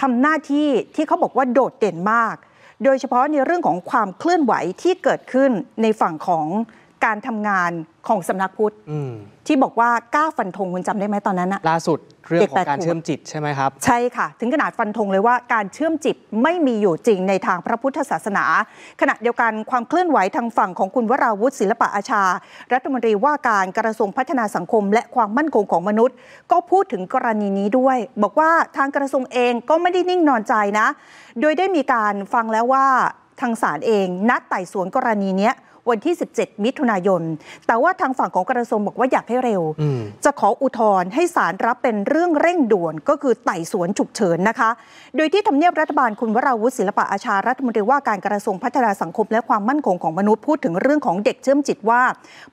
ทำหน้าที่ที่เขาบอกว่าโดดเด่นมาก โดยเฉพาะในเรื่องของความเคลื่อนไหวที่เกิดขึ้นในฝั่งของ การทำงานของสำนักพุทธอืมที่บอกว่ากล้าฟันธงคุณจำได้ไหมตอนนั้นอะล่าสุดเรื่องเด็กขอแปงดการขวบเชื่อมจิตใช่ไหมครับ ใช่ค่ะ ถึงขนาดฟันธงเลยว่าการเชื่อมจิตไม่มีอยู่จริงในทางพระพุทธศาสนา ขณะเดียวกันความเคลื่อนไหวทางฝั่งของคุณวราวุฒิศิลปะอาชา รัฐมนตรีว่าการกระทรวงพัฒนาสังคม และความมั่นคงของมนุษย์ ก็พูดถึงกรณีนี้ด้วย บอกว่าทางกระทรวงเองก็ไม่ได้นิ่งนอนใจนะ โดยได้มีการฟังแล้วว่าทางศาลเองนัดไต่สวนกรณีเนี้ย วันที่ 17 มิถุนายน แต่ว่าทางฝั่งของกระทรวงบอกว่าอยากให้เร็วอืมจะขออุทธรณ์ให้ศาลรับเป็นเรื่องเร่งด่วนก็คือไต่สวนฉุกเฉินนะคะ โดยที่ทำเนียบรัฐบาลคุณวราวุฒิศิลปะอาชารัฐมนตรีว่าการกระทรวงพัฒนาสังคมและความมั่นคงของมนุษย์พูดถึงเรื่องของเด็กเชื่อมจิตว่า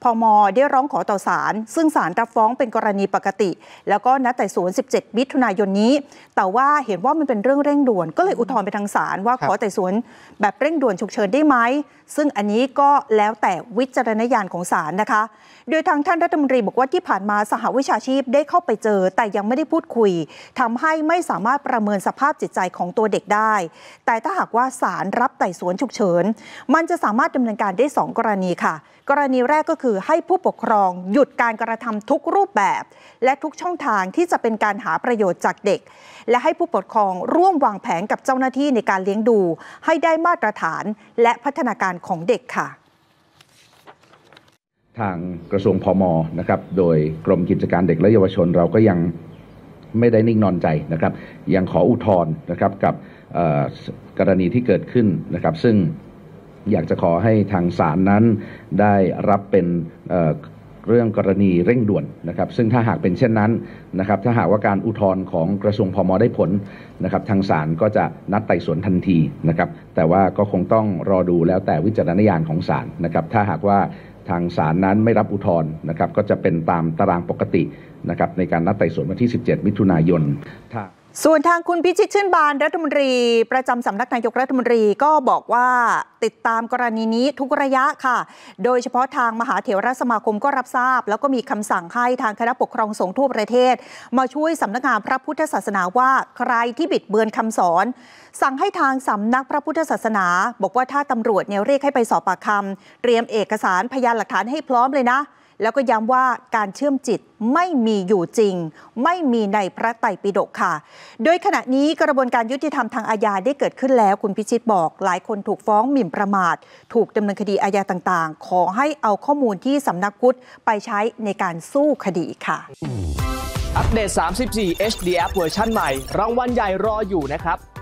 พมได้ร้องขอต่อศาลซึ่งศาลรับฟ้องเป็นกรณีปกติ แล้วก็นัดไต่สวน 17 มิถุนายนนี้ แต่ว่าเห็นว่ามันเป็นเรื่องเร่งด่วน ก็เลยอุทธรณ์ไปทางศาลว่าครับขอไต่สวนแบบเร่งด่วนฉุกเฉินได้ไหมซึ่งอันนี้ก็แล้วแล้วแต่วิจารณญาณของศาลนะคะ โดยทางท่านรัฐมนตรีบอกว่าที่ผ่านมาสหวิชาชีพได้เข้าไปเจอ แต่ยังไม่ได้พูดคุยทำให้ไม่สามารถประเมินสภาพจิตใจของตัวเด็กได้ แต่ถ้าหากว่าศาลรับไต่สวนฉุกเฉิน มันจะสามารถดำเนินการได้ 2 กรณีค่ะ กรณีแรกก็คือให้ผู้ปกครองหยุดการกระทำทุกรูปแบบ และทุกช่องทางที่จะเป็นการหาประโยชน์จากเด็ก และให้ผู้ปกครองร่วมวางแผนกับเจ้าหน้าที่ในการเลี้ยงดู ให้ได้มาตรฐานและพัฒนาการของเด็กค่ะ ทางกระทรวงพมนะครับ โดยกรมกิจการเด็กและเยาวชนเราก็ยังไม่ได้นิ่งนอนใจนะครับ ยังขออุทธรณ์นะครับกับกรณีที่เกิดขึ้นนะครับ ซึ่งอยากจะขอให้ทางศาลนั้นได้รับเป็นเเรื่องกรณีเร่งด่วนนะครับ ซึ่งถ้าหากเป็นเช่นนั้นนะครับ ถ้าหากว่าการอุทธรณ์ของกระทรวงพมได้ผลนะครับ ทางศาลก็จะนัดไต่สวนทันทีนะครับ แต่ว่าก็คงต้องรอดูแล้วแต่วิจารณญาณของศาลนะครับ ถ้าหากว่า ทางศาลนั้นไม่รับอุทธรณ์นะครับ ก็จะเป็นตามตารางปกตินะครับในการนัดไต่สวนวันที่ 17 มิถุนายนถ้า ส่วนทางคุณพิชิตชื่นบานรัฐมนตรี ประจำสำนักนายกรัฐมนตรีก็บอกว่าติดตามกรณีนี้ทุกระยะค่ะ โดยเฉพาะทางมหาเถรสมาคมก็รับทราบ แล้วก็มีคำสั่งให้ทางคณะปกครองสงฆ์ทั่วประเทศ มาช่วยสำนักงานพระพุทธศาสนาว่าใครที่บิดเบือนคำสอน สั่งให้ทางสำนักพระพุทธศาสนา บอกว่าถ้าตำรวจเนี่ยเรียกให้ไปสอบปากคำเตรียมเอกสารพยานหลักฐานให้พร้อมเลยนะ แล้วก็ย้ำว่าการเชื่อมจิตไม่มีอยู่จริง ไม่มีในพระไตรปิฎกค่ะ โดยขณะนี้กระบวนการยุติธรรมทางอาญาได้เกิดขึ้นแล้ว คุณพิชิตบอกหลายคนถูกฟ้องหมิ่นประมาท ถูกดำเนินคดีอาญาต่างๆ ขอให้เอาข้อมูลที่สำนักพุทธไปใช้ในการสู้คดีค่ะอัปเดต 34 HD App เวอร์ชันใหม่ รางวัลใหญ่รออยู่นะครับ